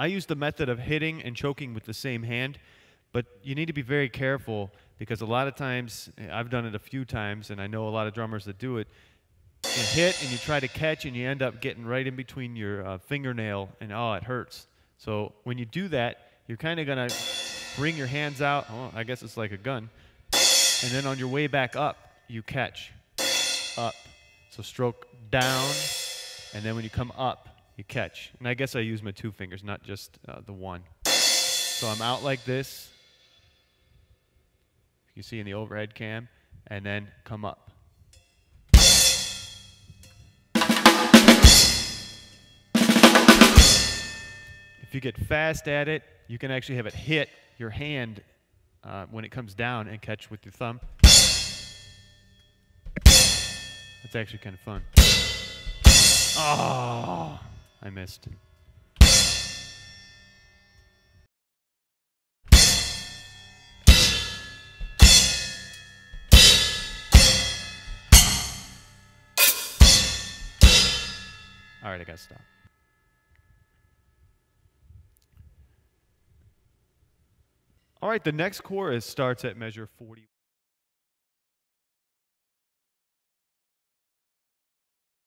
I use the method of hitting and choking with the same hand, but you need to be very careful because a lot of times, I've done it a few times, and I know a lot of drummers that do it. You hit and you try to catch, and you end up getting right in between your uh, fingernail, and oh, it hurts. So when you do that, you're kind of going to bring your hands out. Oh, I guess it's like a gun. And then on your way back up, you catch up. So stroke down, and then when you come up, you catch. And I guess I use my two fingers, not just uh, the one. So I'm out like this. You see in the overhead cam, and then come up. If you get fast at it, you can actually have it hit your hand uh, when it comes down and catch with your thumb. That's actually kind of fun. Oh, I missed. All right, I gotta stop. All right, the next chorus starts at measure 40.